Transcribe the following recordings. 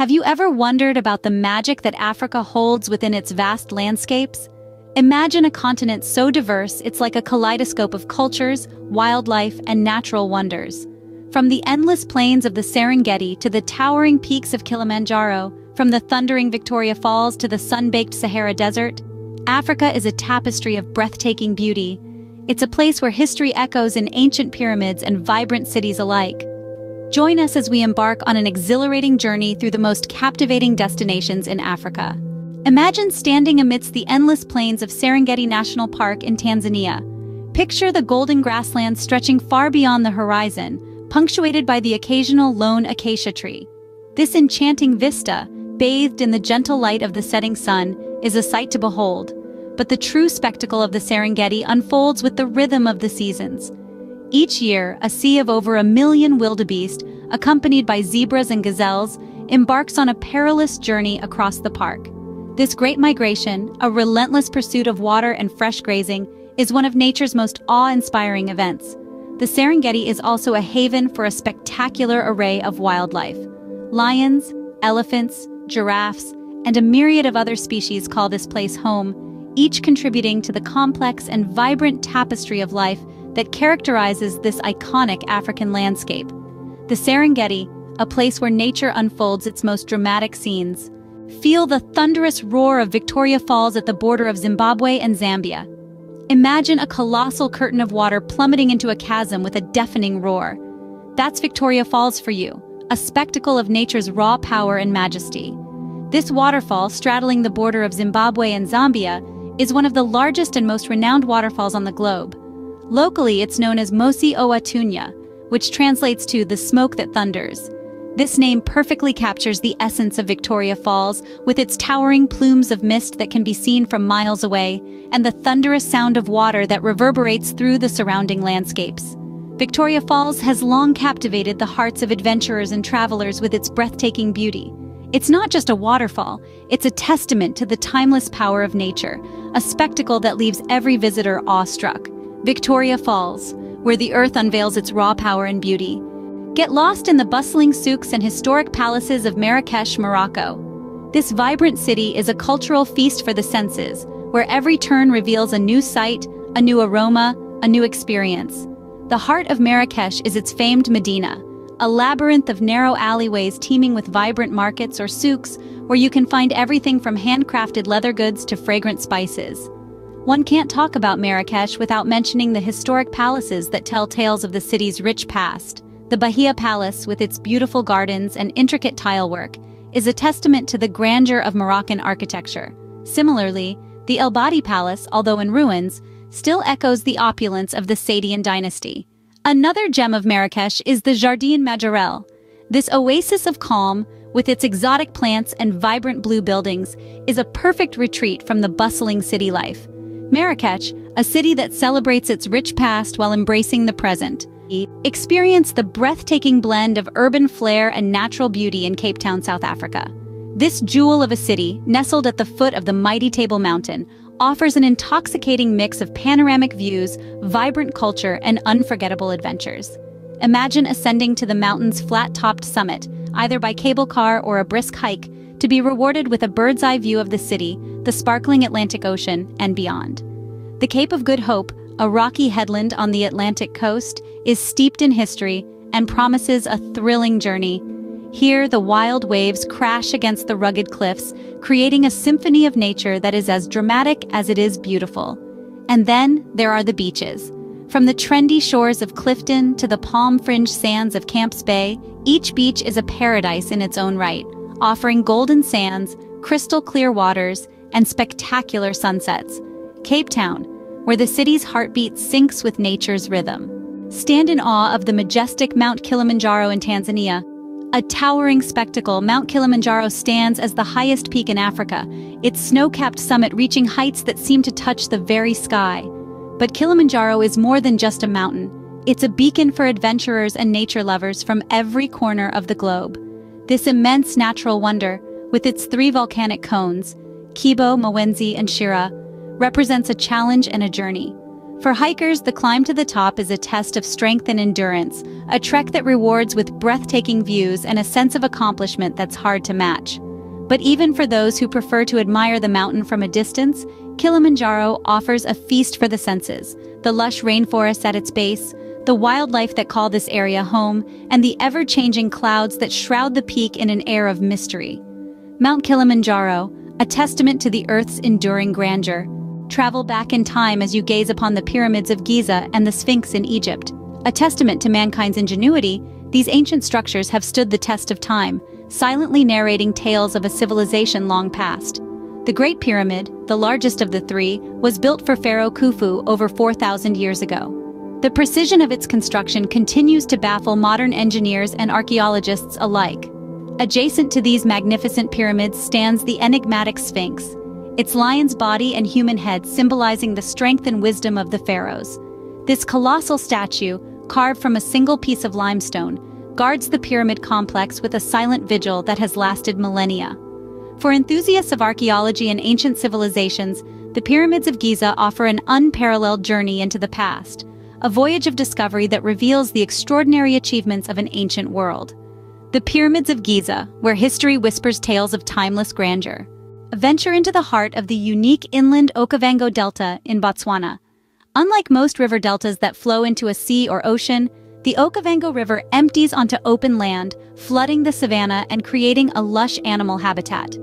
Have you ever wondered about the magic that Africa holds within its vast landscapes? Imagine a continent so diverse it's like a kaleidoscope of cultures, wildlife, and natural wonders. From the endless plains of the Serengeti to the towering peaks of Kilimanjaro, from the thundering Victoria Falls to the sun-baked Sahara Desert, Africa is a tapestry of breathtaking beauty. It's a place where history echoes in ancient pyramids and vibrant cities alike. Join us as we embark on an exhilarating journey through the most captivating destinations in Africa. Imagine standing amidst the endless plains of Serengeti National Park in Tanzania. Picture the golden grasslands stretching far beyond the horizon, punctuated by the occasional lone acacia tree. This enchanting vista, bathed in the gentle light of the setting sun, is a sight to behold. But the true spectacle of the Serengeti unfolds with the rhythm of the seasons. Each year, a sea of over a million wildebeest, accompanied by zebras and gazelles, embarks on a perilous journey across the park. This great migration, a relentless pursuit of water and fresh grazing, is one of nature's most awe-inspiring events. The Serengeti is also a haven for a spectacular array of wildlife. Lions, elephants, giraffes, and a myriad of other species call this place home, each contributing to the complex and vibrant tapestry of life that characterizes this iconic African landscape. The Serengeti, a place where nature unfolds its most dramatic scenes. Feel the thunderous roar of Victoria Falls at the border of Zimbabwe and Zambia, Imagine a colossal curtain of water plummeting into a chasm with a deafening roar. That's Victoria Falls for you, a spectacle of nature's raw power and majesty. This waterfall, straddling the border of Zimbabwe and Zambia, is one of the largest and most renowned waterfalls on the globe. Locally, it's known as Mosi-oa-Tunya, which translates to the smoke that thunders. This name perfectly captures the essence of Victoria Falls, with its towering plumes of mist that can be seen from miles away, and the thunderous sound of water that reverberates through the surrounding landscapes. Victoria Falls has long captivated the hearts of adventurers and travelers with its breathtaking beauty. It's not just a waterfall, it's a testament to the timeless power of nature, a spectacle that leaves every visitor awestruck. Victoria Falls, where the earth unveils its raw power and beauty, Get lost in the bustling souks and historic palaces of Marrakesh, Morocco. This vibrant city is a cultural feast for the senses, where every turn reveals a new sight, a new aroma, a new experience. The heart of Marrakesh is its famed Medina, a labyrinth of narrow alleyways teeming with vibrant markets or souks where you can find everything from handcrafted leather goods to fragrant spices. One can't talk about Marrakesh without mentioning the historic palaces that tell tales of the city's rich past. The Bahia Palace, with its beautiful gardens and intricate tilework, is a testament to the grandeur of Moroccan architecture. Similarly, the El Badi Palace, although in ruins, still echoes the opulence of the Saadian dynasty. Another gem of Marrakesh is the Jardin Majorelle. This oasis of calm, with its exotic plants and vibrant blue buildings, is a perfect retreat from the bustling city life. Marrakech, a city that celebrates its rich past while embracing the present, experience the breathtaking blend of urban flair and natural beauty in Cape Town, South Africa. This jewel of a city, nestled at the foot of the mighty Table Mountain, offers an intoxicating mix of panoramic views, vibrant culture, and unforgettable adventures. Imagine ascending to the mountain's flat-topped summit, either by cable car or a brisk hike, to be rewarded with a bird's-eye view of the city, the sparkling Atlantic Ocean, and beyond. The Cape of Good Hope, a rocky headland on the Atlantic coast, is steeped in history and promises a thrilling journey. Here, the wild waves crash against the rugged cliffs, creating a symphony of nature that is as dramatic as it is beautiful. And then there are the beaches. From the trendy shores of Clifton to the palm-fringed sands of Camps Bay, each beach is a paradise in its own right, offering golden sands, crystal clear waters, and spectacular sunsets. Cape Town, where the city's heartbeat syncs with nature's rhythm. Stand in awe of the majestic Mount Kilimanjaro in Tanzania. A towering spectacle, Mount Kilimanjaro stands as the highest peak in Africa, its snow-capped summit reaching heights that seem to touch the very sky. But Kilimanjaro is more than just a mountain. It's a beacon for adventurers and nature lovers from every corner of the globe. This immense natural wonder, with its three volcanic cones, Kibo, Mawenzi, and Shira, represents a challenge and a journey. For hikers, the climb to the top is a test of strength and endurance, a trek that rewards with breathtaking views and a sense of accomplishment that's hard to match. But even for those who prefer to admire the mountain from a distance, Kilimanjaro offers a feast for the senses. The lush rainforest at its base, the wildlife that call this area home, and the ever-changing clouds that shroud the peak in an air of mystery. Mount Kilimanjaro, a testament to the Earth's enduring grandeur. Travel back in time as you gaze upon the pyramids of Giza and the Sphinx in Egypt. A testament to mankind's ingenuity, these ancient structures have stood the test of time, silently narrating tales of a civilization long past. The Great Pyramid, the largest of the three, was built for Pharaoh Khufu over 4,000 years ago. The precision of its construction continues to baffle modern engineers and archaeologists alike. Adjacent to these magnificent pyramids stands the enigmatic Sphinx, its lion's body and human head symbolizing the strength and wisdom of the pharaohs. This colossal statue, carved from a single piece of limestone, guards the pyramid complex with a silent vigil that has lasted millennia. For enthusiasts of archaeology and ancient civilizations, the pyramids of Giza offer an unparalleled journey into the past, a voyage of discovery that reveals the extraordinary achievements of an ancient world. The Pyramids of Giza, where history whispers tales of timeless grandeur. A venture into the heart of the unique inland Okavango Delta in Botswana. Unlike most river deltas that flow into a sea or ocean, the Okavango River empties onto open land, flooding the savanna and creating a lush animal habitat.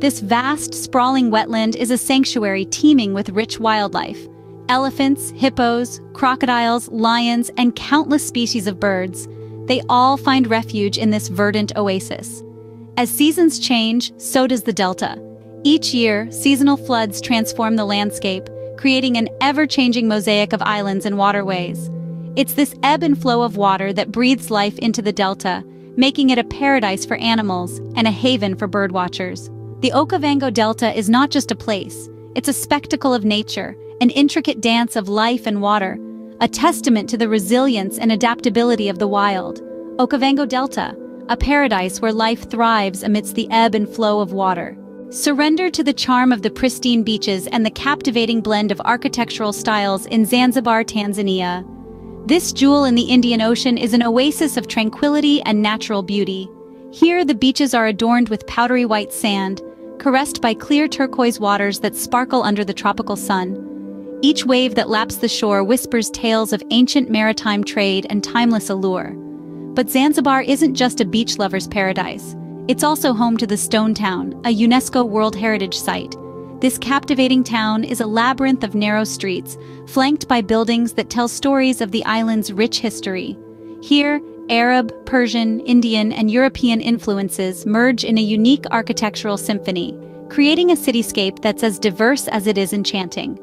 This vast, sprawling wetland is a sanctuary teeming with rich wildlife. Elephants, hippos, crocodiles, lions, and countless species of birds. They all find refuge in this verdant oasis. As seasons change, so does the delta. Each year, seasonal floods transform the landscape, creating an ever-changing mosaic of islands and waterways. It's this ebb and flow of water that breathes life into the delta, making it a paradise for animals and a haven for birdwatchers. The Okavango Delta is not just a place, it's a spectacle of nature, an intricate dance of life and water, a testament to the resilience and adaptability of the wild. Okavango Delta, a paradise where life thrives amidst the ebb and flow of water. Surrender to the charm of the pristine beaches and the captivating blend of architectural styles in Zanzibar, Tanzania. This jewel in the Indian Ocean is an oasis of tranquility and natural beauty. Here, the beaches are adorned with powdery white sand, caressed by clear turquoise waters that sparkle under the tropical sun. Each wave that laps the shore whispers tales of ancient maritime trade and timeless allure. But Zanzibar isn't just a beach lover's paradise. It's also home to the Stone Town, a UNESCO World Heritage Site, this captivating town is a labyrinth of narrow streets, flanked by buildings that tell stories of the island's rich history. Here, Arab, Persian, Indian, and European influences merge in a unique architectural symphony, creating a cityscape that's as diverse as it is enchanting.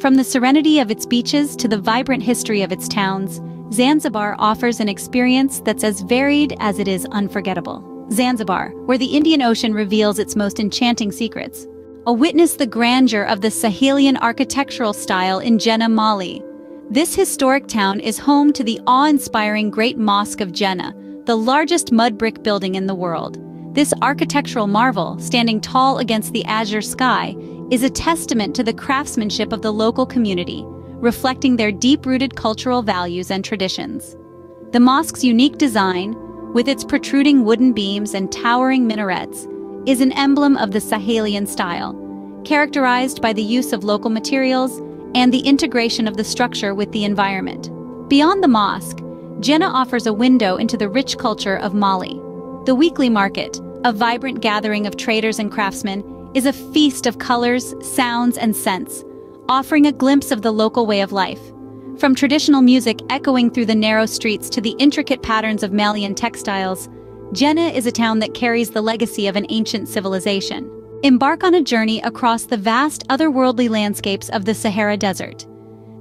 From the serenity of its beaches to the vibrant history of its towns, Zanzibar offers an experience that's as varied as it is unforgettable. Zanzibar, where the Indian Ocean reveals its most enchanting secrets, a witness the grandeur of the Sahelian architectural style in Jenne, Mali. This historic town is home to the awe-inspiring Great Mosque of Jenne, the largest mud brick building in the world. This architectural marvel, standing tall against the azure sky, is a testament to the craftsmanship of the local community, reflecting their deep-rooted cultural values and traditions. The mosque's unique design, with its protruding wooden beams and towering minarets, is an emblem of the Sahelian style, characterized by the use of local materials and the integration of the structure with the environment. Beyond the mosque, Jenne offers a window into the rich culture of Mali. The weekly market, a vibrant gathering of traders and craftsmen, is a feast of colors, sounds, and scents, offering a glimpse of the local way of life. From traditional music echoing through the narrow streets to the intricate patterns of Malian textiles, Jenne is a town that carries the legacy of an ancient civilization. Embark on a journey across the vast otherworldly landscapes of the Sahara Desert.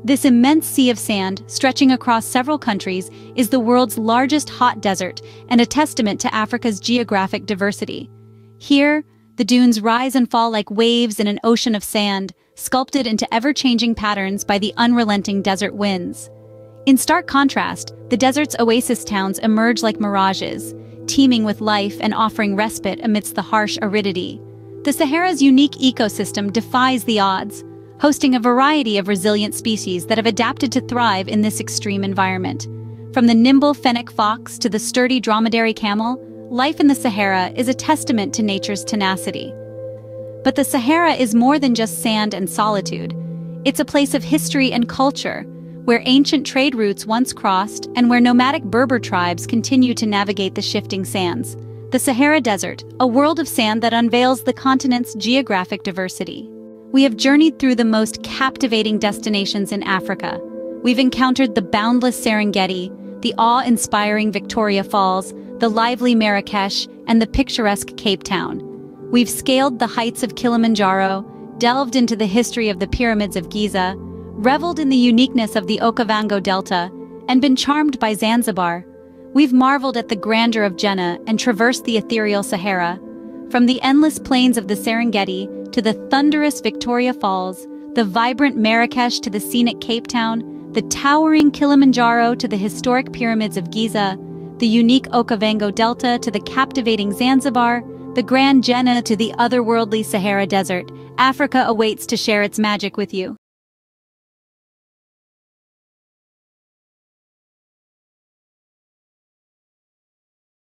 This immense sea of sand, stretching across several countries, is the world's largest hot desert and a testament to Africa's geographic diversity. Here, the dunes rise and fall like waves in an ocean of sand, sculpted into ever-changing patterns by the unrelenting desert winds. In stark contrast, the desert's oasis towns emerge like mirages, teeming with life and offering respite amidst the harsh aridity. The Sahara's unique ecosystem defies the odds, hosting a variety of resilient species that have adapted to thrive in this extreme environment. From the nimble fennec fox to the sturdy dromedary camel, life in the Sahara is a testament to nature's tenacity. But the Sahara is more than just sand and solitude. It's a place of history and culture, where ancient trade routes once crossed and where nomadic Berber tribes continue to navigate the shifting sands. The Sahara Desert, a world of sand that unveils the continent's geographic diversity. We have journeyed through the most captivating destinations in Africa. We've encountered the boundless Serengeti, the awe-inspiring Victoria Falls, the lively Marrakesh, and the picturesque Cape Town. We've scaled the heights of Kilimanjaro, delved into the history of the pyramids of Giza, reveled in the uniqueness of the Okavango Delta, and been charmed by Zanzibar. We've marveled at the grandeur of Jenne and traversed the ethereal Sahara. From the endless plains of the Serengeti to the thunderous Victoria Falls, the vibrant Marrakesh to the scenic Cape Town, the towering Kilimanjaro to the historic pyramids of Giza, the unique Okavango Delta to the captivating Zanzibar, the Grand Jenne to the otherworldly Sahara Desert, Africa awaits to share its magic with you.